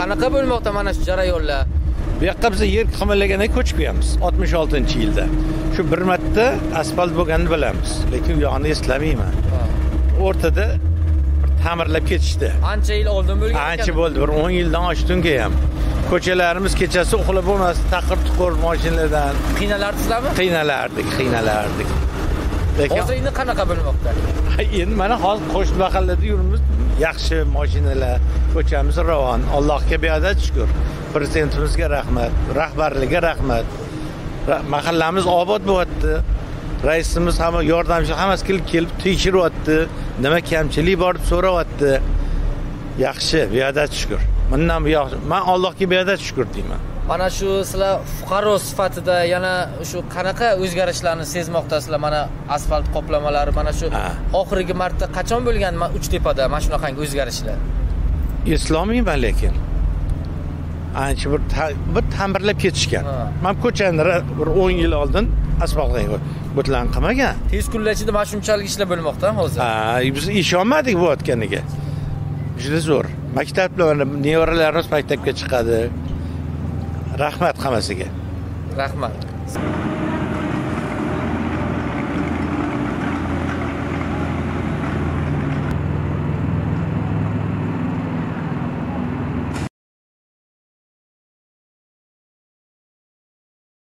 qanaqa bo'lmoqda mana shu jarayonlar? Bu yoqqa biz yer qimirlagandan ko'chib oltmish oltinchi yilda. Shu bir marta asfalt bo'lganini bilamiz lekin u yog'ini eslamayman. O'rtada ta'mirlab ketishdi. Ancha yil oldin bo'lgan ancha bo'ldi bir o'n yildan oshdi unga ham. Ko'chalarimiz kechasi uxlab bo'lmasdi taqir tuqur mashinalardan qiynalardingizlarmi qiynalardik qiynalardik lekin hozir endi qanaqa bo'lmoqda endi mana hozir qo'shni mahallada yuribmiz yaxshi mashinalar ko'chamiz ravon. Allohga beadad shukur. Prezidentimizga rahmat rahbarligiga rahmat. Ra- mahallamiz obod bo'lyapti. Raisimiz ham yordamchi hammasi kelib kelib tekshiryapti. Nima kamchilik bor deb so'rayapti. Yaxshi beadad shukur. Bundan buyoq man allohga beadad shukur deyman mana shu sizlar fuqaro sifatida yana shu qanaqa o'zgarishlarni sezmoqdasizlar? Mana asfalt qoplamalari mana shu oxirgi marta qachon bo'lgan uchtepada mana shunaqangi o'zgarishlar? Eslolmayman lekin? Ancha bir bir ta'mirlab ketishgan. Man ko'chani bir o'n yil oldin asfaltga butlan qilmagan. Tez kunlar ichida mana shunchalik ishlar bo'lmoqda hozir. Ha, biz ishonmadik bo'layotganiga juda zo'r. Maktablar nevaralarimiz maktabga chiqadi rahmat hammasiga. Rahmat.